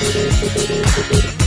ハハハハ